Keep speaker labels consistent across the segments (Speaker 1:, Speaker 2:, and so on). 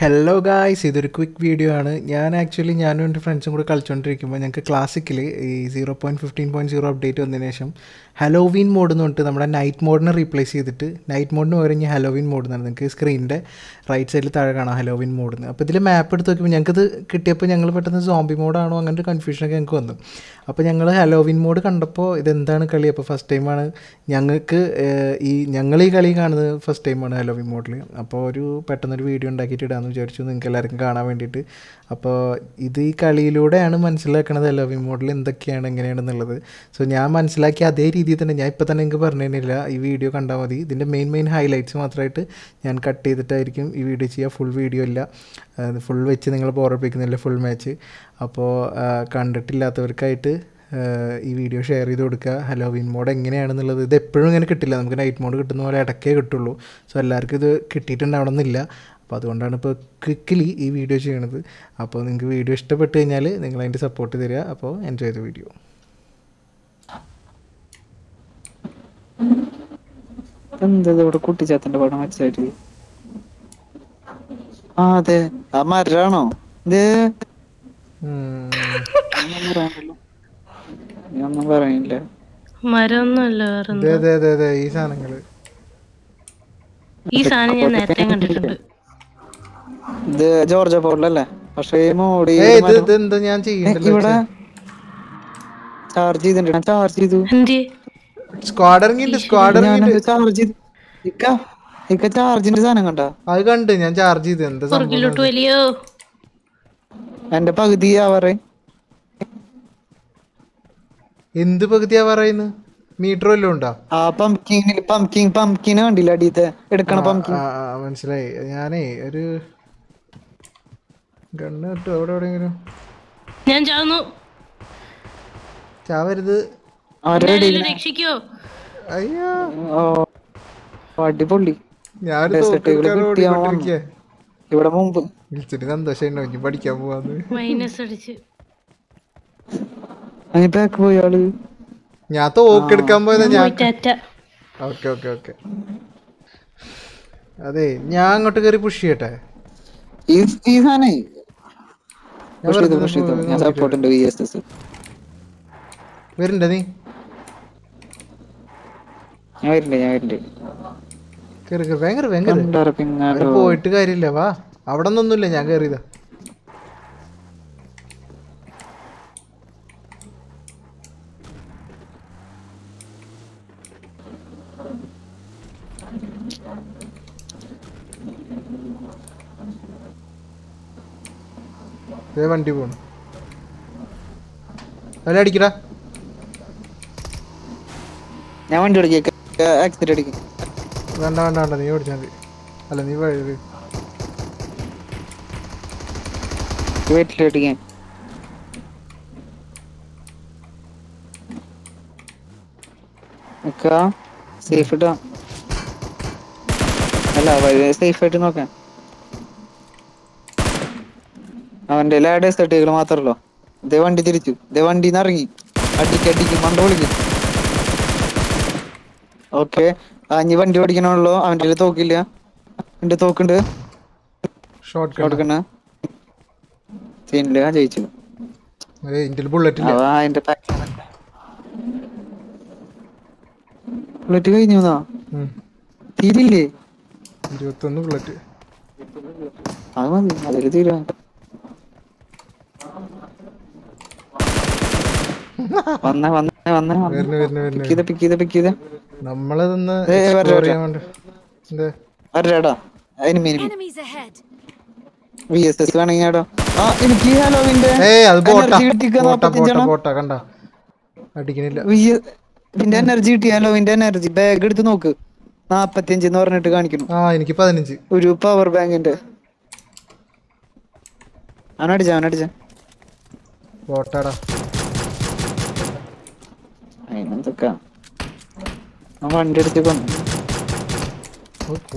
Speaker 1: Hello guys ഇതൊരു quick video ആണ്. ഞാൻ ആക്ച്വലി ഞാനും എന്റെ ഫ്രണ്ട്സും കൂടെ കളിച്ചുകൊണ്ടിരിക്കുമ്പോൾ ഞങ്ങൾക്ക് ക്ലാസിക്കിൽ ഈ zero point fifteen point zero update വന്നതിന് ശേഷം ഹലോവീൻ മോഡ് എന്ന് പറഞ്ഞിട്ട് നമ്മുടെ നൈറ്റ് മോഡിനെ റീപ്ലേസ് ചെയ്തിട്ട് നൈറ്റ് മോഡിന് പകരം ഞാൻ ഹലോവീൻ മോഡ് എന്നാണ് നിങ്ങൾക്ക് സ്ക്രീനിന്റെ റൈറ്റ് സൈഡിൽ താഴെ കാണാം ഹലോവീൻ മോഡ് എന്ന് അപ്പോൾ ഇതിൽ മാപ്പ് എടുത്ത് നോക്കുമ്പോൾ ഞങ്ങൾക്കത് കിട്ടിയപ്പോൾ ഞങ്ങൾ പെട്ടെന്ന് സോംബി മോഡാണോ അങ്ങനത്തെ കൺഫ്യൂഷനൊക്കെ ഞങ്ങൾക്ക് വന്നു. അപ്പോൾ ഞങ്ങൾ ഹലോവിൻ മോഡ് കണ്ടപ്പോൾ ഇതെന്താണ് കളി? അപ്പോൾ ഫസ്റ്റ് ടൈമാണ് ഞങ്ങൾക്ക് ഈ ഞങ്ങൾ ഈ കളി കാണുന്നത് ഫസ്റ്റ് ടൈമാണ് ഹലോവിൻ മോഡിൽ അപ്പോൾ ഒരു പെട്ടെന്നൊരു വീഡിയോ ഉണ്ടാക്കിയിട്ട് ഇടാമെന്ന് വിചാരിച്ചു നിങ്ങൾക്ക് എല്ലാവർക്കും കാണാൻ വേണ്ടിയിട്ട്. അപ്പോൾ ഇത് ഈ കളിയിലൂടെയാണ് മനസ്സിലാക്കണത് ലവ് മോഡിൽ എന്തൊക്കെയാണ് എങ്ങനെയാണെന്നുള്ളത്. സോ ഞാൻ മനസ്സിലാക്കി അതേ രീതിയിൽ തന്നെ ഞാൻ ഇപ്പോൾ തന്നെ നിങ്ങൾക്ക് പറഞ്ഞു തന്നില്ല ഈ വീഡിയോ കണ്ടാൽ മതി. ഇതിന്റെ മെയിൻ മെയിൻ ഹൈലൈറ്റ്സ് മാത്രമായിട്ട് ഞാൻ കട്ട് ചെയ്തിട്ടായിരിക്കും ഈ വീഡിയോ ചെയ്യുക ഫുൾ വീഡിയോ ഇല്ല. ഫുൾ വെച്ച് നിങ്ങൾ ബോറപ്പിക്കുന്നില്ല ഫുൾ മാച്ച് അപ്പോൾ കണ്ടിട്ടില്ലാത്തവർക്കായിട്ട് ഈ വീഡിയോ ഷെയർ ചെയ്ത് കൊടുക്കുക. ഹലോ വിൻ മോഡ് എങ്ങനെയാണെന്നുള്ളത് ഇത് എപ്പോഴും ഇങ്ങനെ കിട്ടില്ല. നമുക്ക് നൈറ്റ് മോഡ് കിട്ടുന്ന പോലെ ഇടയ്ക്കേ കിട്ടുള്ളൂ. സോ എല്ലാവർക്കും ഇത് കിട്ടിയിട്ടുണ്ടാവണമെന്നില്ല. അപ്പോൾ അതുകൊണ്ടാണ് ഇപ്പോൾ ക്വിക്കലി ഈ വീഡിയോ ചെയ്യണത്. അപ്പോൾ നിങ്ങൾക്ക് വീഡിയോ ഇഷ്ടപ്പെട്ട് കഴിഞ്ഞാൽ നിങ്ങൾ അതിന്റെ സപ്പോർട്ട് തരിക. അപ്പോൾ എൻജോയ് ദ വീഡിയോ
Speaker 2: എന്താ ഇവിടെ കുട്ടിച്ചാത്തന്റെ പടം വെച്ചായിട്ട്? ആ അതെ. ആ മരാണോ ഇത് ഒന്നും പറയാനില്ല. ഞാനൊന്നും പറയില്ല
Speaker 3: മരമൊന്നുമല്ല
Speaker 1: ഈ
Speaker 3: ഈ സാധനം ഞാൻ നേരത്തെ കണ്ടിട്ടുണ്ട്.
Speaker 2: ഇത് ജോർജ പോലല്ലേ പക്ഷേ
Speaker 1: എന്താ ഞാൻ
Speaker 2: ഇവിടെ ചാർജ് ചെയ്തിട്ടുണ്ട്. ഞാൻ ചാർജ് ചെയ്തു.
Speaker 1: സ്ക്വാഡ് ഇറങ്ങിയിട്ട് സ്ക്വാഡ് ഇറങ്ങിയിട്ട്
Speaker 2: ചാർജ് ചെയ്തു. ഇക്ക ഇക്ക ചാർജിന്റെ സാധനം കണ്ട?
Speaker 1: അത് കണ്ട് ഞാൻ ചാർജ് ചെയ്ത്. എന്താ സംഭവം
Speaker 3: പുറകിലോട്ട് വലിയോ?
Speaker 2: എന്റെ പകുതി ആവാറേ
Speaker 1: എന്ത് പകുതിയാ പറയുന്നത് മീറ്റർ വല്ലതും ഉണ്ടോ?
Speaker 2: ആ പംകിങ് പംകിങ് പംകിനെ കണ്ടില്ല അടിയത്തെ എടുക്കണ
Speaker 1: പംകിങ് മനസ്സിലായി. ഞാനേ ഒരു ഗണ്ണ് കിട്ടും അവിടെ എവിടെയെങ്കിലും?
Speaker 3: ഞാൻ ചാവുന്നു.
Speaker 1: ചാവരുത്.
Speaker 3: രക്ഷിക്കോ?
Speaker 1: അയ്യോ.
Speaker 2: അടിപൊളി. ഇവിടെ മുമ്പ്.
Speaker 1: വിളിച്ചിട്ട് സന്തോഷം ഇനി പഠിക്കാൻ പോവാന്ന്.
Speaker 3: മൈനസ് അടിച്ച്.
Speaker 2: ബാക്ക് പോയി ആൾ.
Speaker 1: ഞാൻ തോക്കെടുക്കാൻ പോയതാ ഞാൻ. Okay okay okay. അതെ ഞാൻ അങ്ങോട്ട് കയറി പുഷ് ചെയ്യട്ടെ?
Speaker 2: ഈ സാധനേ
Speaker 1: ഞാൻ
Speaker 2: സപ്പോർട്ട് ഉണ്ട് വി എസ് എസ്
Speaker 1: നീ.
Speaker 2: ഞാൻ വരുന്നുണ്ട് ഞാൻ വരുന്നുണ്ട്
Speaker 1: പോയിട്ട് കാര്യമില്ല വാ. അവിടെ നിന്നൊന്നുമില്ല ഞാൻ കയറിയതാ ദേ വണ്ടി പോണു. അല്ല അടിക്കടാ.
Speaker 2: ഞാൻ വണ്ടി ഓടിക്കാം. ആക്സിഡന്റ് അടിക്കും.
Speaker 1: വേണ്ട വേണ്ട വേണ്ട. നീ ഓടിച്ചാൽ മതി. അല്ല നീ വഴി
Speaker 2: വീട്ടിൽ സേഫ് ഇട്ടോ? അല്ല സേഫ് ആയിട്ട് നോക്കാം. അവന്റെ ലാഡ് സർട്ടികൾ മാത്രല്ലോ ഇതേ വണ്ടി തിരിച്ചു. ഇതേ വണ്ടി ഇറങ്ങി. അടിക്ക് അടിക്ക് മണ്ട വിളിക്കും. ഓക്കെ. അഞ്ഞ് വണ്ടി ഓടിക്കണുള്ളൂ അവന്റെ തോക്കില്ല. എന്റെ തോക്കുണ്ട്. സീനില്ല ജയിച്ചു.
Speaker 1: ബുള്ളറ്റ്
Speaker 2: ബുള്ളറ്റ് കഴിഞ്ഞു എന്നാ
Speaker 1: ഉം.
Speaker 2: തീരില്ലേ?
Speaker 1: ഇരുപത്തൊന്ന് ബുള്ളറ്റ്
Speaker 2: അത് മതി. അതിൽ തീരാ വന്ന വന്ന വന്ന പിക്ക് ചെയ്ത പിക്ക് ചെയ്ത പിക്ക് ചെയ്ത.
Speaker 1: നമ്മളതൊന്ന്
Speaker 2: വരടാ. വി എസ് എസ് വേണമെങ്കിൽ ആടോ ആ എനിക്ക് ഹലോവിന്റെ ഇതിന്റെ എനർജി കിട്ടി ഹലോവിന്റെ എനർജി ബാഗ് എടുത്ത് നോക്ക്. നാപ്പത്തിയഞ്ച് എന്ന് പറഞ്ഞിട്ട് കാണിക്കണം
Speaker 1: ആ എനിക്ക് പതിനഞ്ച്.
Speaker 2: ഒരു പവർ ബാങ്കിന്റെ അവനടിച്ച അവനടിച്ച.
Speaker 1: ബോട്ടാടാ
Speaker 2: വണ്ടി എടുത്ത് കൊന്നു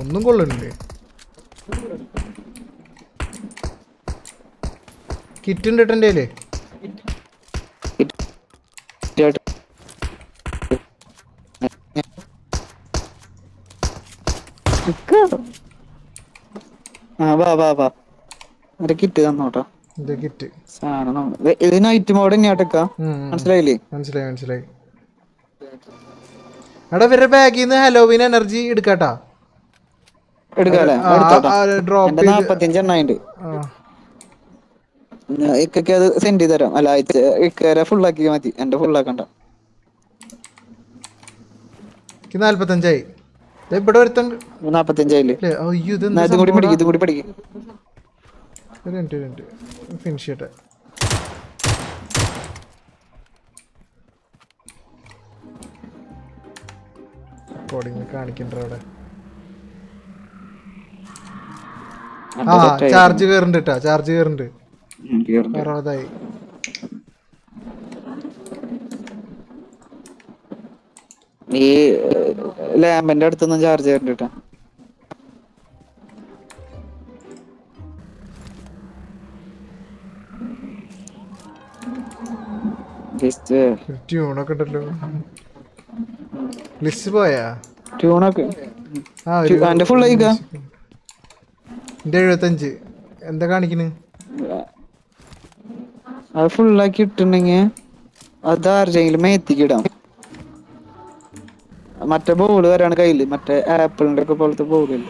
Speaker 1: ഒന്നും കൊള്ളുന്നില്ലേ കിറ്റ് ഉണ്ട്
Speaker 2: ഒരു കിറ്റ് തന്നോട്ടോ.
Speaker 1: ഇത് കിറ്റ്.
Speaker 2: സാധനം ഇത് ഇത് നൈറ്റ് മോഡ് തന്നെയാട്ടക്ക മനസ്സിലായില്ലേ?
Speaker 1: മനസ്സിലായി മനസ്സിലായി. എടാ ഇവരുടെ ബാഗിൽ നിന്ന് ഹലോവിൻ എനർജി എടുക്കാട്ടാ.
Speaker 2: ഇക്കൊക്കെ അത് സെൻഡ് ചെയ്ത് തരാം. അല്ല അയച്ച ഇക്കരെ മതി. എന്റെ
Speaker 1: നാല്പത്തഞ്ചായി. ഇവിടെ ഒരുത്തൻ
Speaker 2: നാപ്പത്തിയഞ്ചായില്ലേ
Speaker 1: അല്ലേ അയ്യോ ഇത്
Speaker 2: കൂടി ഇതും കൂടി
Speaker 1: ഫിനിഷ് ചെയ്യട്ടെ. കോഡിങ് കാണിക്കണ്ട അവിടെ? ആ ചാർജ് കേറുന്നുണ്ട് കേട്ടാ ചാർജ് കേറുന്നുണ്ട് അറുപതായി
Speaker 2: ഈ ലാമ്പിന്റെ അടുത്തൊന്നും ചാർജ് കേറുന്നുണ്ട് കേട്ടാ
Speaker 1: ട്യൂണൊക്കെ ഉണ്ടല്ലോ. ലിസ്റ്റ് പോയാ?
Speaker 2: ട്യൂണൊക്കെ. എന്റെ ഫുൾ ആയിക്ക
Speaker 1: എന്റെ എഴുപത്തഞ്ച്. എന്താ കാണിക്കണ്?
Speaker 2: അത് ഫുള്ളാക്കി ഇട്ടുണ്ടെങ്കിൽ അത് ആർജെങ്കിലും മേത്തിക്കിടാം മറ്റേ ബോൾ വരാണ് കയ്യിൽ. മറ്റേ ആപ്പിളിന്റെ ഒക്കെ പോലത്തെ ബോളില്ല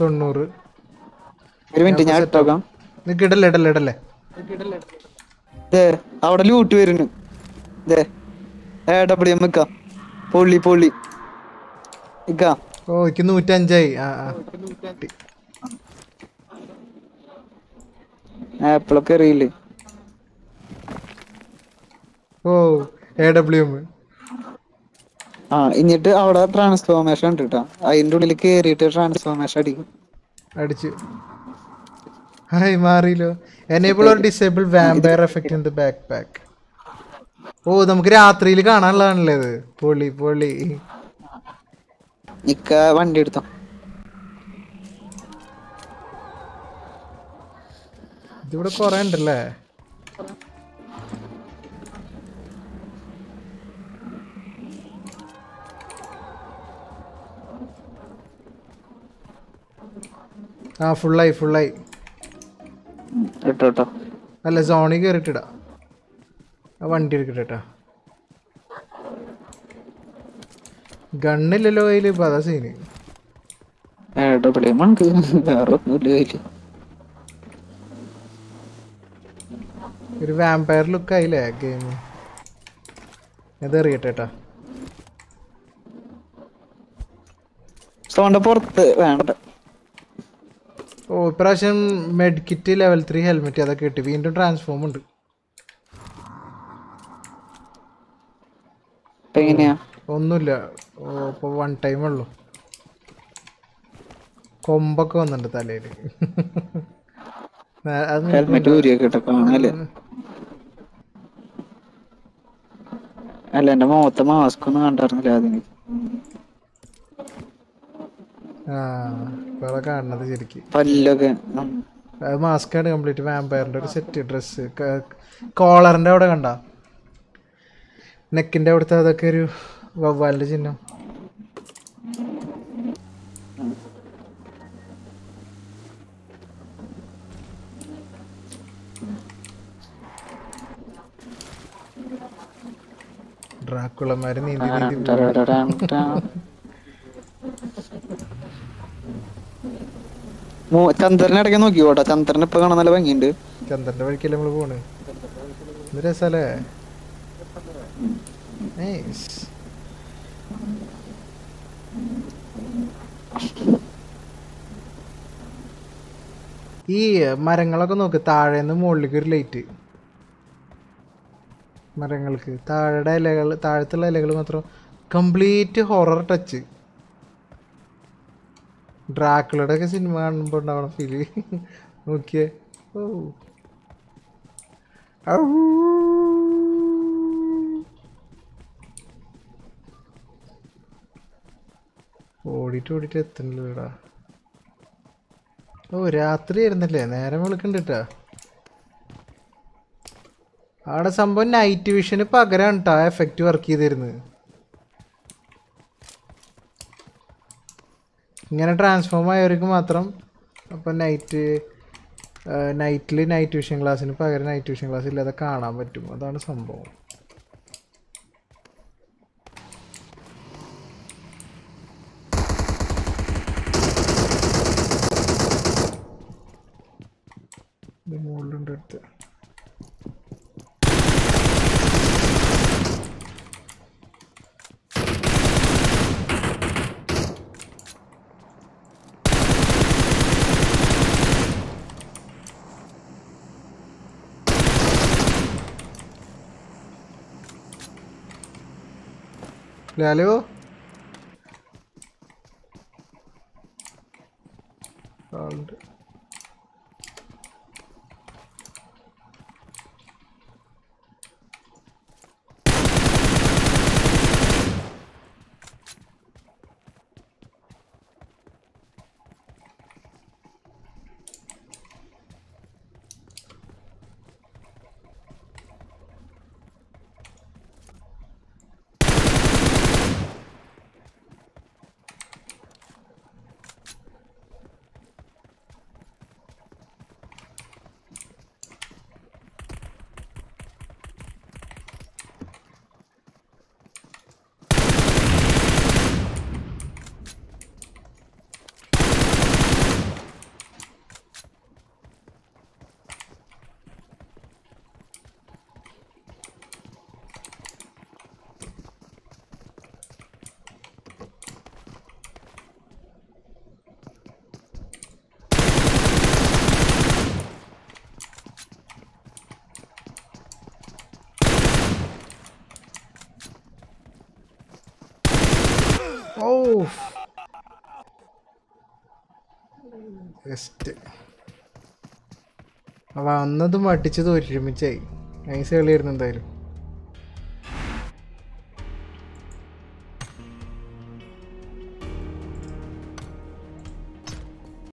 Speaker 1: തൊണ്ണൂറ്.
Speaker 2: ഒരു മിനിറ്റ് ഞാൻ ഇട്ടോക്കാം.
Speaker 1: ഇടല്ലേ ഇടല്ലേ ഇടല്ലേ?
Speaker 2: അവിടെ ലൂട്ട് വരുന്നു. ദേ. ഡബ്ല്യു എം ഇക്ക. പൊള്ളി പൊള്ളി. ഇക്ക.
Speaker 1: ഓ എനിക്ക് നൂറ്റഞ്ചായി. ആ.
Speaker 2: ആപ്പിളൊക്കെ അറിയില്ലേ?
Speaker 1: ഓ എ ഡബ്ല്യു എം
Speaker 2: ആ എന്നിട്ട് അവിടെ ട്രാൻസ്ഫോർമേഷൻ ഉണ്ട് കേട്ടോ അതിന്റെ ഉള്ളിൽ കേറിയിട്ട് ട്രാൻസ്ഫോർമേഷൻ അടിക്കും.
Speaker 1: അടിച്ചു. ഹായ് മാറിയല്ലോ enable or disable vampire effect in the backpack ഓ നമുക്ക് രാത്രിയിൽ കാണാനുള്ളതാണല്ലേ ഇത് പൊളി പൊളി.
Speaker 2: ഇക്ക വണ്ടി എടുത്തോ?
Speaker 1: ഇതിവിടെ കൊറേ ഉണ്ടല്ലേ? ആ ഫുള്ളായി ഫുള്ളായി അല്ല സോണി കയറിയിട്ടിടാ ആ വണ്ടി എടുക്കട്ടെ കേട്ടോ ഗണ്ണില്ലല്ലോ കയ്യിൽ ഇപ്പൊ അതാ സീന് ഒരു വാമ്പയർ ലുക്ക് ആയില്ലേ ഗെയിം ഇത് എറിയട്ടെ കേട്ടാ
Speaker 2: സോണ്ട പുറത്ത് വേണ്ട.
Speaker 1: ഓ ഇപ്രാവശ്യം med kit level three helmet അതൊക്കെ കിട്ടി വീണ്ടും ട്രാൻസ്ഫോം ഉണ്ട്.
Speaker 2: ഇപ്പൊ എങ്ങനെയാ
Speaker 1: ഒന്നുമില്ല ഇപ്പൊ വൺ ടൈം ഉള്ളു. കൊമ്പൊക്കെ വന്നിട്ടുണ്ട്
Speaker 2: കാണാല്ലേ? അല്ല എന്റെ മുഖത്തെ മാസ്ക് ഒന്നും കണ്ടായിരുന്നില്ല അതിന്
Speaker 1: കാണുന്നത് ശരിക്ക്.
Speaker 2: പല്ലൊക്കെ.
Speaker 1: മാസ്ക് ആണ് കംപ്ലീറ്റ് വാമ്പയറിന്റെ ഒരു സെറ്റ് ഡ്രസ് കോളറിന്റെ അവിടെ കണ്ട? നെക്കിന്റെ അവിടുത്തെ അതൊക്കെ ഒരു വവ്വാലിന്റെ ചിഹ്നം. ഡ്രാക്കുളമാര് നീന്തി
Speaker 2: ചന്ദ്രനെ ഇടയ്ക്ക് നോക്കി പോട്ടോ ചന്ദ്രൻ ഇപ്പൊ കാണാൻ നല്ല ഭംഗിയുണ്ട്.
Speaker 1: ചന്ദ്രന്റെ വഴിക്കല്ലേ നമ്മൾ പോണ്? രസല്ലേ? Nice. ഈ മരങ്ങളൊക്കെ നോക്ക് താഴേന്ന് മുകളിലേക്ക് ഒരു ലൈറ്റ് മരങ്ങൾക്ക്. താഴെ ഇലകൾ താഴത്തുള്ള ഇലകൾ മാത്രം കംപ്ലീറ്റ് ഹൊറർ ടച്ച് ഡ്രാക്കുകളുടെ ഒക്കെ സിനിമ കാണുമ്പോൾ ഉണ്ടാവണം ഫീൽ നോക്കിയേ. ഓ. ഓടിട്ട് ഓടിട്ട് എത്തണില്ല ഇവിടെ ഓ രാത്രി ആയിരുന്നല്ലേ? നേരം വിളിക്കണ്ടിട്ടാ. അവിടെ സംഭവം നൈറ്റ് വിഷന് പകരമാണ് കേട്ടോ എഫക്റ്റ് വർക്ക് ചെയ്തിരുന്നത്. ഇങ്ങനെ ട്രാൻസ്ഫോം ആയവർക്ക് മാത്രം അപ്പോൾ നൈറ്റ് നൈറ്റിൽ നൈറ്റ് വിഷൻ ക്ലാസ്സിന് പകരം നൈറ്റ് വിഷൻ ക്ലാസ് ഇല്ലാതെ കാണാൻ പറ്റും. അതാണ് സംഭവം. ലാലോ ആളുണ്ട് ഓ ജസ്റ്റ് അവ അന്നതും അടിച്ചത് ഒരുമിച്ചായി. നൈസ് കളിയായിരുന്നു എന്തായാലും.